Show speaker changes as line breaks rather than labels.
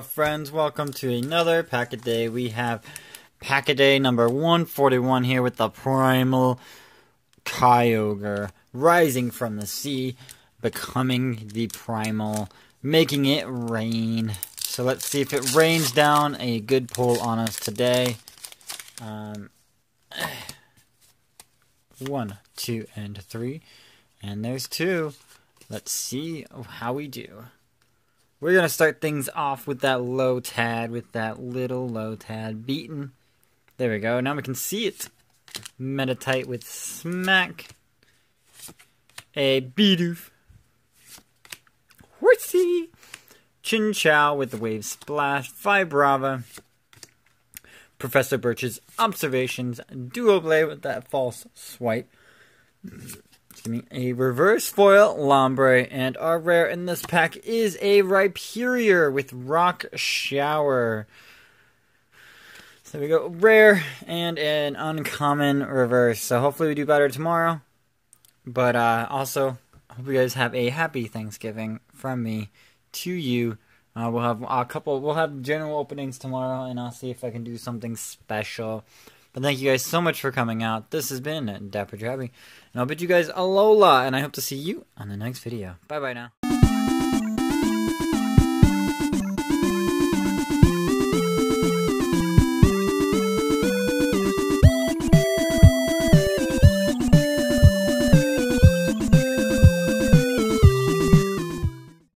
friends, welcome to another pack a day. We have pack a day number 141 here with the primal Kyogre rising from the sea, becoming the primal, making it rain. So let's see if it rains down a good pull on us today. Um, one, two, and three. And there's two. Let's see how we do. We're going to start things off with that Lotad, with that little Lotad beaten. There we go. Now we can see it. Meditite with Smack. A Bidoof. Horsea. Chinchou with the Wave Splash. Vibrava. Professor Birch's Observations. Doublade with that False Swipe me, a reverse foil Lombre, and our rare in this pack is a Rhyperior with Rock Shower. So we go rare and an uncommon reverse. So hopefully we do better tomorrow. But uh, also, hope you guys have a happy Thanksgiving from me to you. Uh, we'll have a couple. We'll have general openings tomorrow, and I'll see if I can do something special. But thank you guys so much for coming out. This has been Dapper Draby. And I'll bid you guys alola, and I hope to see you on the next video. Bye bye now.